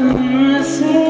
Nossa.